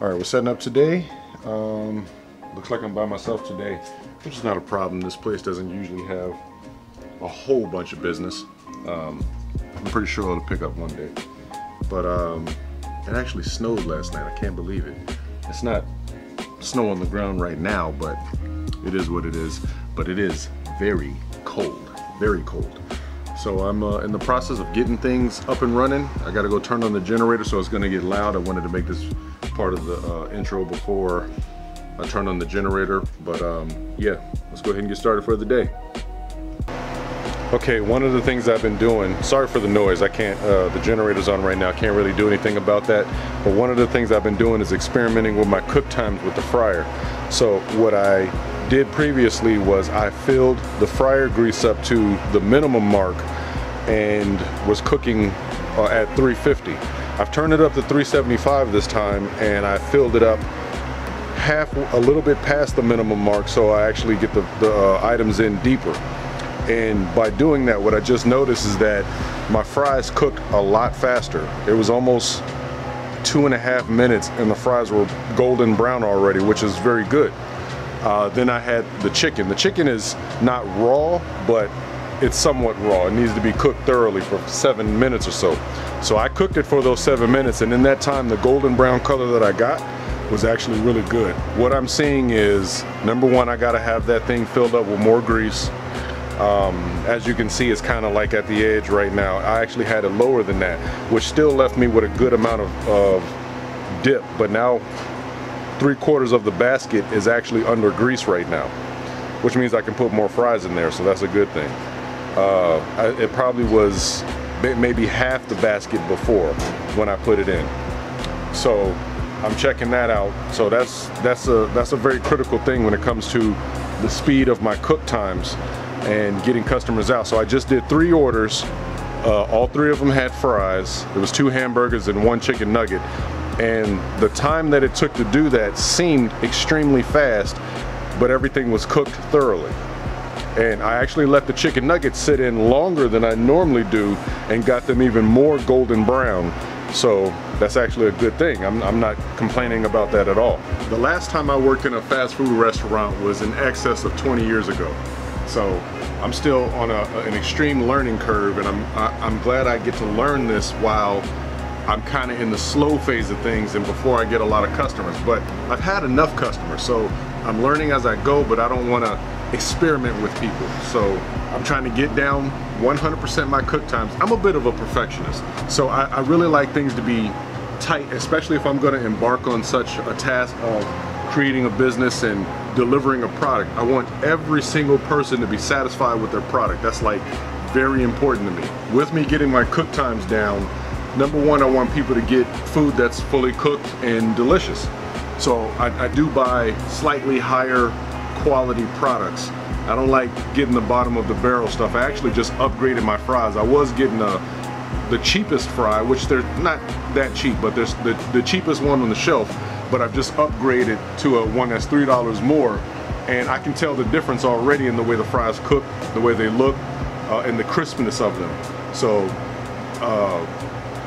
All right, we're setting up today. Um, looks like I'm by myself today, which is not a problem. This place doesn't usually have a whole bunch of business. Um, I'm pretty sure it'll pick up one day. But um, it actually snowed last night. I can't believe it. It's not snow on the ground right now, but it is what it is. But it is very cold, very cold. So I'm uh, in the process of getting things up and running. I gotta go turn on the generator so it's gonna get loud. I wanted to make this part of the uh, intro before I turn on the generator. But um, yeah, let's go ahead and get started for the day. Okay, one of the things I've been doing, sorry for the noise, I can't, uh, the generator's on right now, can't really do anything about that. But one of the things I've been doing is experimenting with my cook times with the fryer. So what I did previously was I filled the fryer grease up to the minimum mark and was cooking uh, at 350. I've turned it up to 375 this time and I filled it up half, a little bit past the minimum mark so I actually get the, the uh, items in deeper. And by doing that, what I just noticed is that my fries cooked a lot faster. It was almost two and a half minutes and the fries were golden brown already, which is very good. Uh, then I had the chicken. The chicken is not raw, but it's somewhat raw. It needs to be cooked thoroughly for seven minutes or so. So I cooked it for those seven minutes, and in that time, the golden brown color that I got was actually really good. What I'm seeing is, number one, I gotta have that thing filled up with more grease. Um, as you can see, it's kind of like at the edge right now. I actually had it lower than that, which still left me with a good amount of, of dip, but now three quarters of the basket is actually under grease right now, which means I can put more fries in there, so that's a good thing. Uh, I, it probably was maybe half the basket before when I put it in. So I'm checking that out. So that's that's a that's a very critical thing when it comes to the speed of my cook times and getting customers out. So I just did three orders. Uh, all three of them had fries. There was two hamburgers and one chicken nugget and the time that it took to do that seemed extremely fast but everything was cooked thoroughly and I actually let the chicken nuggets sit in longer than I normally do and got them even more golden brown. So that's actually a good thing. I'm, I'm not complaining about that at all. The last time I worked in a fast food restaurant was in excess of 20 years ago. So I'm still on a, an extreme learning curve and I'm, I, am i am glad I get to learn this while I'm kind of in the slow phase of things and before I get a lot of customers. But I've had enough customers, so I'm learning as I go, but I don't want to experiment with people. So I'm trying to get down 100% my cook times. I'm a bit of a perfectionist, so I, I really like things to be tight, especially if I'm going to embark on such a task of creating a business and delivering a product. I want every single person to be satisfied with their product. That's like very important to me. With me getting my cook times down, number one, I want people to get food that's fully cooked and delicious. So I, I, do buy slightly higher quality products. I don't like getting the bottom of the barrel stuff. I actually just upgraded my fries. I was getting a, the cheapest fry, which they're not that cheap, but there's the, the cheapest one on the shelf, but I've just upgraded to a one that's $3 more. And I can tell the difference already in the way the fries cook, the way they look, uh, and the crispness of them. So uh,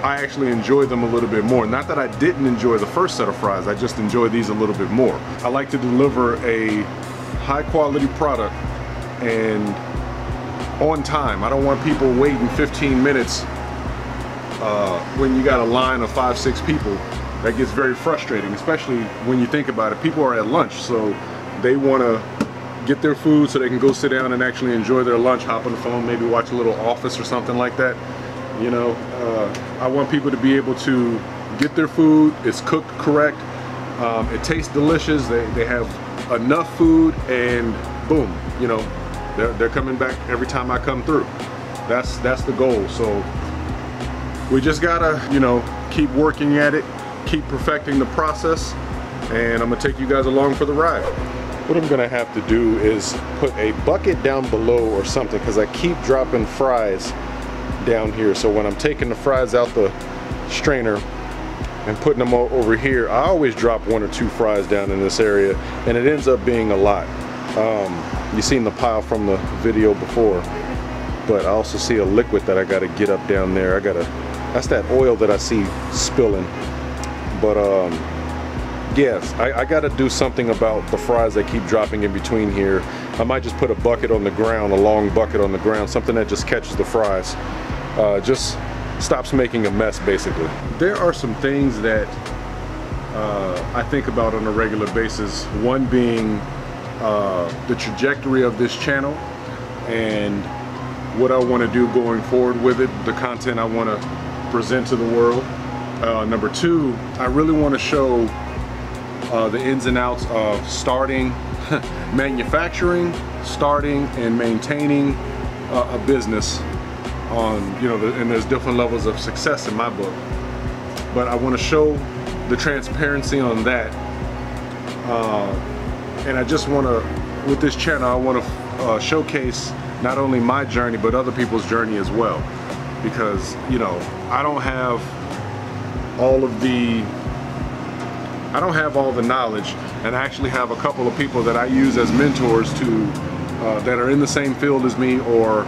I actually enjoy them a little bit more. Not that I didn't enjoy the first set of fries, I just enjoy these a little bit more. I like to deliver a high quality product and on time. I don't want people waiting 15 minutes uh, when you got a line of five, six people. That gets very frustrating, especially when you think about it. People are at lunch, so they want to get their food so they can go sit down and actually enjoy their lunch, hop on the phone, maybe watch a little Office or something like that. You know, uh, I want people to be able to get their food, it's cooked correct, um, it tastes delicious, they, they have enough food, and boom, you know, they're, they're coming back every time I come through. That's, that's the goal. So we just gotta, you know, keep working at it, keep perfecting the process, and I'm gonna take you guys along for the ride. What I'm gonna have to do is put a bucket down below or something because I keep dropping fries down here. So when I'm taking the fries out the strainer and putting them over here, I always drop one or two fries down in this area and it ends up being a lot. Um, you seen the pile from the video before, but I also see a liquid that I gotta get up down there. I gotta, that's that oil that I see spilling. But um, yes, I, I got to do something about the fries that keep dropping in between here. I might just put a bucket on the ground, a long bucket on the ground, something that just catches the fries. Uh, just stops making a mess, basically. There are some things that uh, I think about on a regular basis. One being uh, the trajectory of this channel and what I want to do going forward with it, the content I want to present to the world. Uh, number two, I really want to show uh, the ins and outs of starting manufacturing, starting and maintaining uh, a business on, you know, the, and there's different levels of success in my book. But I want to show the transparency on that. Uh, and I just want to, with this channel, I want to uh, showcase not only my journey, but other people's journey as well. Because, you know, I don't have all of the I don't have all the knowledge and I actually have a couple of people that I use as mentors to uh, that are in the same field as me or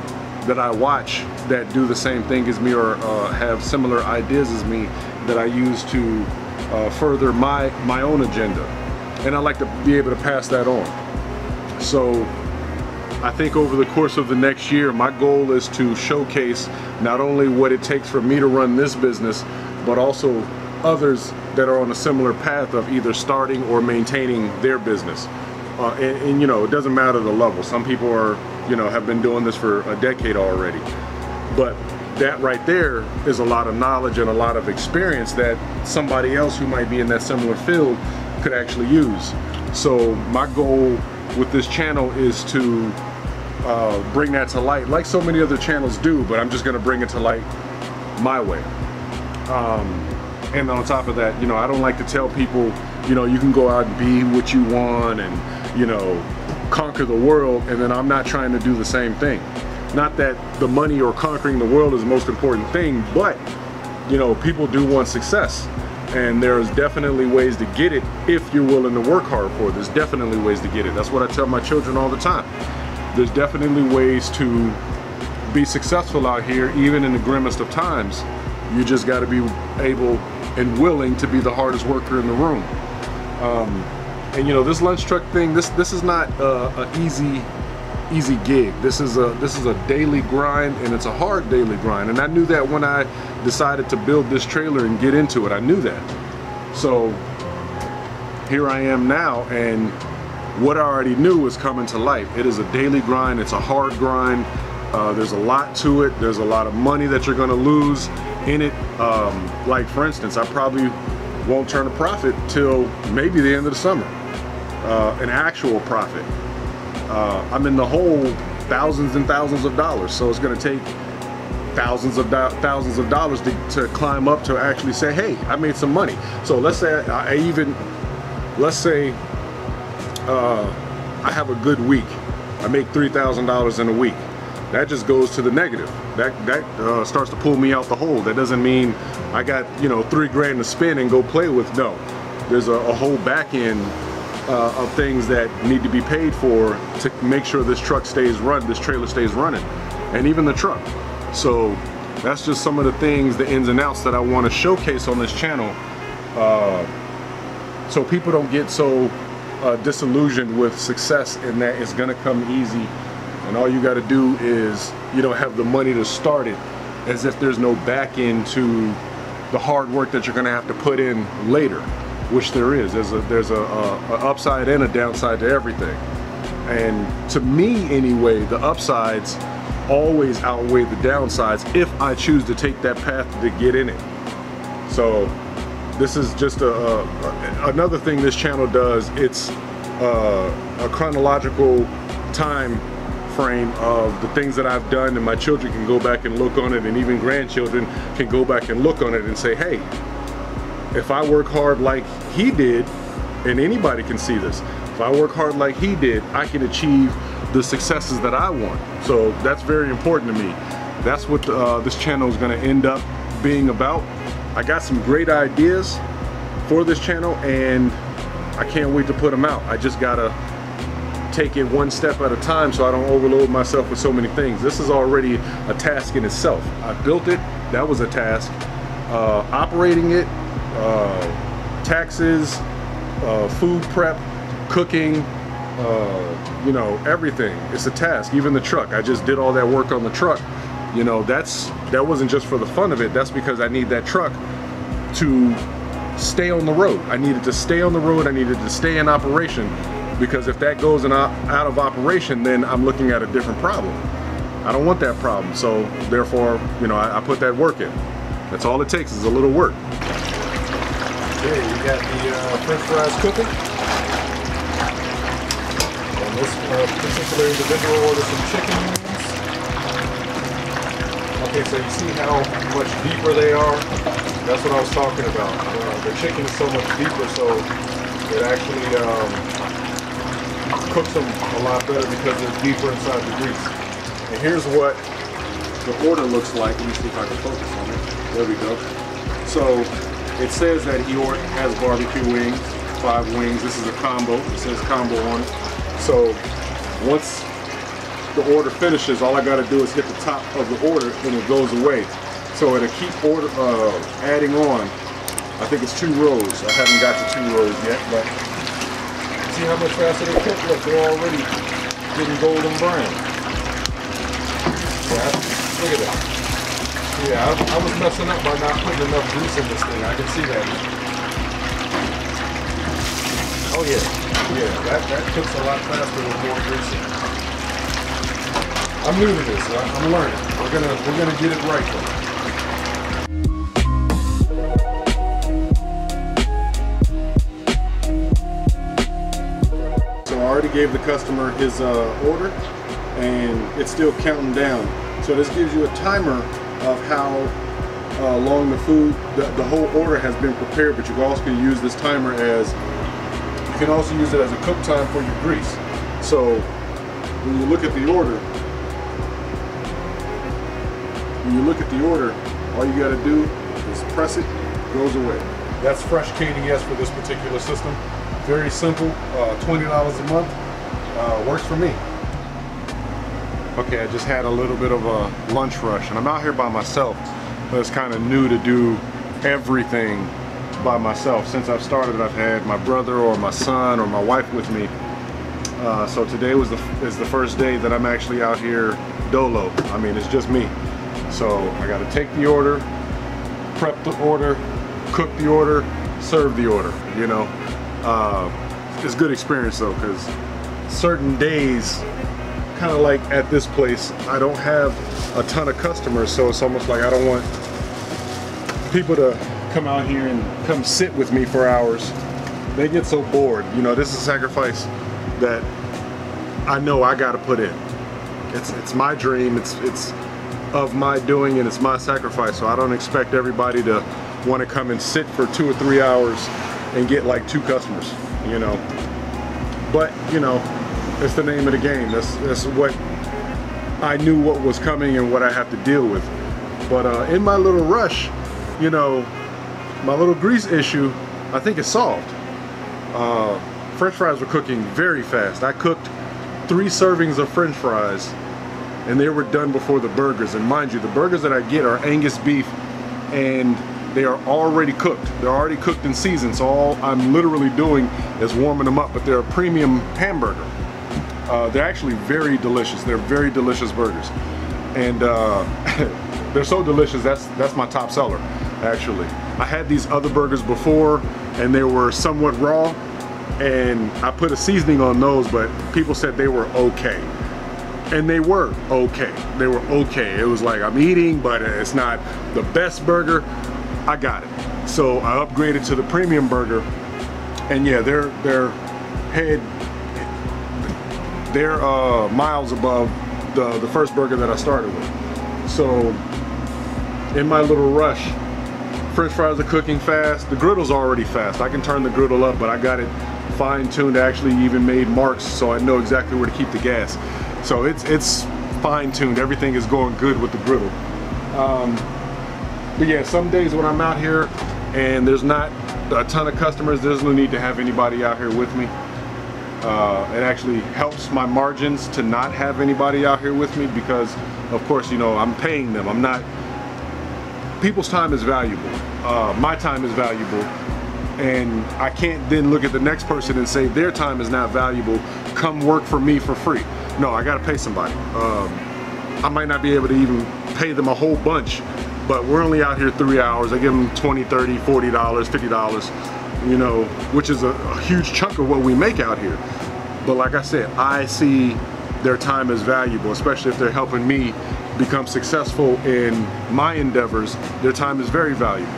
that I watch that do the same thing as me or uh, have similar ideas as me that I use to uh, further my my own agenda and I like to be able to pass that on so I think over the course of the next year my goal is to showcase not only what it takes for me to run this business but also others that are on a similar path of either starting or maintaining their business. Uh, and, and, you know, it doesn't matter the level. Some people are, you know, have been doing this for a decade already. But that right there is a lot of knowledge and a lot of experience that somebody else who might be in that similar field could actually use. So my goal with this channel is to uh, bring that to light, like so many other channels do, but I'm just gonna bring it to light my way. Um, and on top of that, you know, I don't like to tell people, you know, you can go out and be what you want and, you know, conquer the world, and then I'm not trying to do the same thing. Not that the money or conquering the world is the most important thing, but, you know, people do want success. And there's definitely ways to get it if you're willing to work hard for it. There's definitely ways to get it. That's what I tell my children all the time. There's definitely ways to be successful out here, even in the grimmest of times. You just got to be able and willing to be the hardest worker in the room. Um, and you know, this lunch truck thing, this this is not an easy easy gig. This is a this is a daily grind, and it's a hard daily grind. And I knew that when I decided to build this trailer and get into it. I knew that. So here I am now, and what I already knew was coming to life. It is a daily grind. It's a hard grind. Uh, there's a lot to it. There's a lot of money that you're going to lose in it. Um, like for instance, I probably won't turn a profit till maybe the end of the summer. Uh, an actual profit. Uh, I'm in the hole thousands and thousands of dollars, so it's going to take thousands of thousands of dollars to, to, climb up to actually say, hey, I made some money. So let's say I, I even, let's say uh, I have a good week. I make $3,000 in a week that just goes to the negative. That that uh, starts to pull me out the hole. That doesn't mean I got you know three grand to spend and go play with. No, there's a, a whole back end uh, of things that need to be paid for to make sure this truck stays run, this trailer stays running, and even the truck. So that's just some of the things, the ins and outs that I want to showcase on this channel, uh, so people don't get so uh, disillusioned with success and that it's gonna come easy and all you got to do is you know have the money to start it as if there's no back end to the hard work that you're going to have to put in later which there is. There's a there's a, a, a upside and a downside to everything. And to me anyway the upsides always outweigh the downsides if I choose to take that path to get in it. So this is just a, a another thing this channel does. It's uh, a chronological time frame of the things that I've done and my children can go back and look on it and even grandchildren can go back and look on it and say, hey, if I work hard like he did, and anybody can see this, if I work hard like he did, I can achieve the successes that I want. So that's very important to me. That's what uh, this channel is gonna end up being about. I got some great ideas for this channel and I can't wait to put them out. I just gotta take it one step at a time so I don't overload myself with so many things. This is already a task in itself. I built it, that was a task. Uh, operating it, uh, taxes, uh, food prep, cooking, uh, you know, everything. It's a task, even the truck. I just did all that work on the truck. You know, that's that wasn't just for the fun of it. That's because I need that truck to stay on the road. I needed to stay on the road. I needed to stay in operation because if that goes in, out of operation, then I'm looking at a different problem. I don't want that problem. So therefore, you know, I, I put that work in. That's all it takes is a little work. Okay, you got the uh, french fries cooking. And this uh, particular individual ordered some chicken wings. Okay, so you see how much deeper they are? That's what I was talking about. Uh, the chicken is so much deeper, so it actually um, cooks them a lot better because it's deeper inside the grease. And here's what the order looks like. Let me see if I can focus on it. There we go. So it says that he has barbecue wings, five wings. This is a combo. It says combo on it. So once the order finishes, all I got to do is hit the top of the order and it goes away. So it'll keep order uh, adding on. I think it's two rows. I haven't got to two rows yet, but see how much faster they cook? Look, they're already getting golden brown. Yeah, look at that. Yeah, I, I, was messing up by not putting enough grease in this thing. I can see that. Oh yeah, yeah, that, that cooks a lot faster with more grease I'm new to this, so I'm learning. We're gonna we're gonna get it right though. So I already gave the customer his uh, order and it's still counting down. So this gives you a timer of how uh, long the food, the, the, whole order has been prepared, but you can also use this timer as, you can also use it as a cook time for your grease. So when you look at the order, when you look at the order, all you gotta do is press it, goes away. That's fresh KDS for this particular system. Very simple, uh, $20 a month, uh, works for me. Okay, I just had a little bit of a lunch rush and I'm out here by myself. But it's kind of new to do everything by myself. Since I've started, I've had my brother or my son or my wife with me. Uh, so today was the is the first day that I'm actually out here dolo. I mean, it's just me. So I got to take the order, prep the order, cook the order, serve the order. You know, uh, it's good experience though, because certain days kind of like at this place, I don't have a ton of customers, so it's almost like I don't want people to come out here and come sit with me for hours. They get so bored. You know, this is a sacrifice that I know I got to put in. It's it's my dream. It's it's of my doing and it's my sacrifice. So I don't expect everybody to want to come and sit for two or three hours and get like two customers. You know, but you know, it's the name of the game. That's, that's what I knew what was coming and what I have to deal with. But uh, in my little rush, you know, my little grease issue, I think is solved. Uh, French fries were cooking very fast. I cooked three servings of French fries and they were done before the burgers. And mind you, the burgers that I get are Angus beef and they are already cooked. They're already cooked and seasoned. So all I'm literally doing is warming them up, but they're a premium hamburger. Uh, they're actually very delicious. They're very delicious burgers. And uh, they're so delicious, that's, that's my top seller, actually. I had these other burgers before and they were somewhat raw and I put a seasoning on those, but people said they were okay. And they were okay. They were okay. It was like I'm eating, but it's not the best burger. I got it. So I upgraded to the premium burger. And yeah, their their head they're uh, miles above the, the first burger that I started with. So in my little rush, french fries are cooking fast. The griddle's already fast. I can turn the griddle up, but I got it fine-tuned, actually even made marks so I know exactly where to keep the gas. So it's, it's fine-tuned. Everything is going good with the griddle. Um, but yeah, some days when I'm out here and there's not a ton of customers, there's no need to have anybody out here with me. Uh, it actually helps my margins to not have anybody out here with me because of course you know I'm paying them I'm not people's time is valuable uh, my time is valuable and I can't then look at the next person and say their time is not valuable. Come work for me for free. No, I got to pay somebody. Um, I might not be able to even pay them a whole bunch, but we're only out here three hours. I give them 20, 30, 40 dollars, 50 dollars, you know, which is a, a huge chunk of what we make out here. But like I said, I see their time as valuable, especially if they're helping me become successful in my endeavors. Their time is very valuable.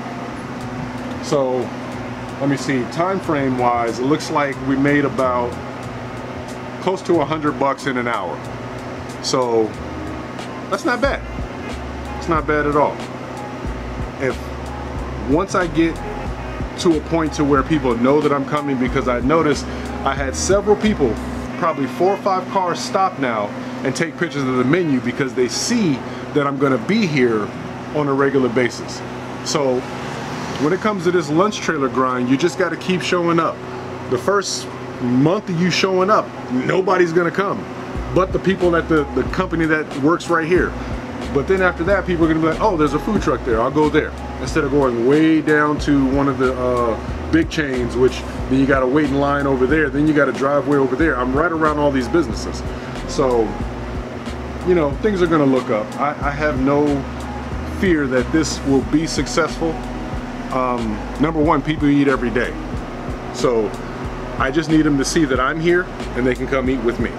So let me see, time frame wise, it looks like we made about close to hundred bucks in an hour. So that's not bad. It's not bad at all. If once I get to a point to where people know that I'm coming because I noticed I had several people, probably four or five cars stop now and take pictures of the menu because they see that I'm gonna be here on a regular basis. So when it comes to this lunch trailer grind, you just gotta keep showing up. The first month of you showing up, nobody's gonna come, but the people at the, the company that works right here. But then after that, people are gonna be like, oh, there's a food truck there, I'll go there. Instead of going way down to one of the uh, big chains, which then you gotta wait in line over there, then you gotta drive way over there. I'm right around all these businesses. So, you know, things are gonna look up. I, I have no fear that this will be successful. Um, number one, people eat every day. So I just need them to see that I'm here and they can come eat with me.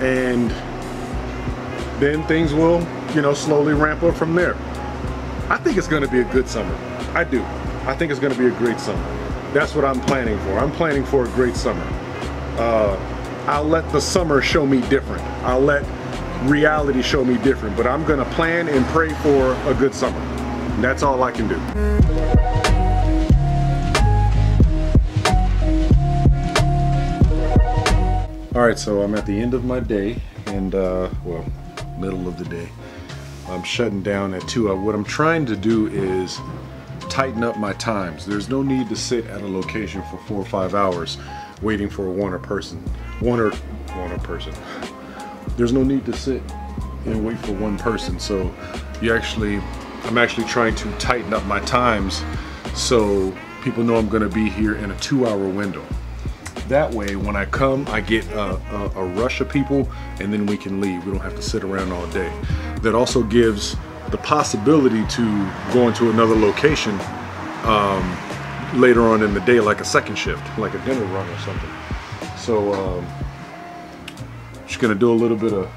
And then things will, you know, slowly ramp up from there. I think it's gonna be a good summer. I do. I think it's gonna be a great summer. That's what I'm planning for. I'm planning for a great summer. Uh, I'll let the summer show me different. I'll let reality show me different, but I'm gonna plan and pray for a good summer. That's all I can do. All right, so I'm at the end of my day and, uh, well, middle of the day. I'm shutting down at two. Uh, what I'm trying to do is tighten up my times. There's no need to sit at a location for four or five hours waiting for one or person, one or one or person. There's no need to sit and wait for one person. So you actually, I'm actually trying to tighten up my times so people know I'm gonna be here in a two hour window. That way, when I come, I get a, a, a, rush of people and then we can leave. We don't have to sit around all day. That also gives the possibility to go into another location um, later on in the day, like a second shift, like a dinner run or something. So, um, just gonna do a little bit of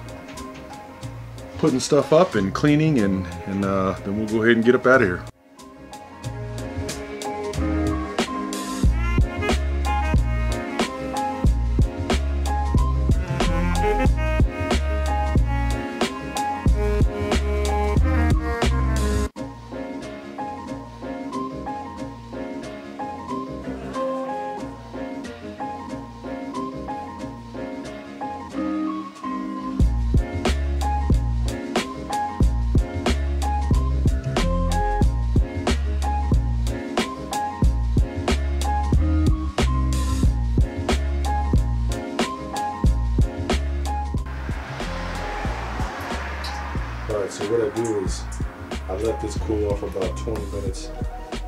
putting stuff up and cleaning and, and uh, then we'll go ahead and get up out of here. Alright, so what I do is I let this cool off about 20 minutes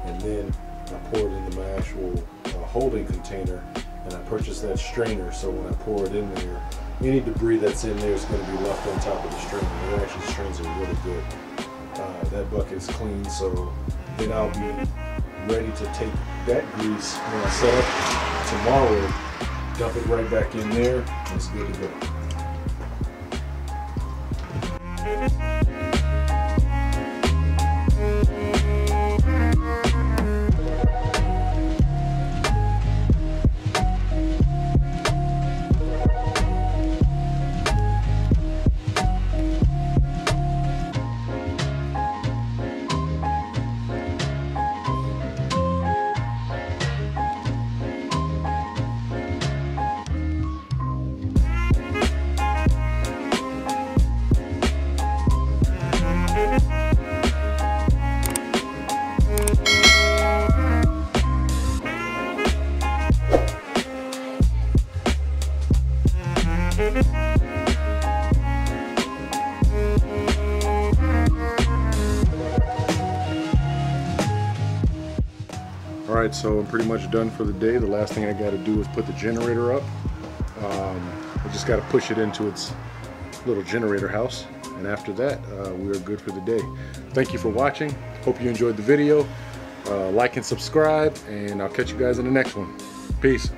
and then I pour it into my actual uh, holding container and I purchase that strainer so when I pour it in there, any debris that's in there is going to be left on top of the strainer. It actually strains it really good. Uh, that bucket is clean so then I'll be ready to take that grease when I set up tomorrow, dump it right back in there, and it's good to go. Thank you. So I'm pretty much done for the day. The last thing I got to do is put the generator up. Um, I just got to push it into its little generator house. And after that, uh, we are good for the day. Thank you for watching. Hope you enjoyed the video. Uh, like and subscribe, and I'll catch you guys in the next one. Peace.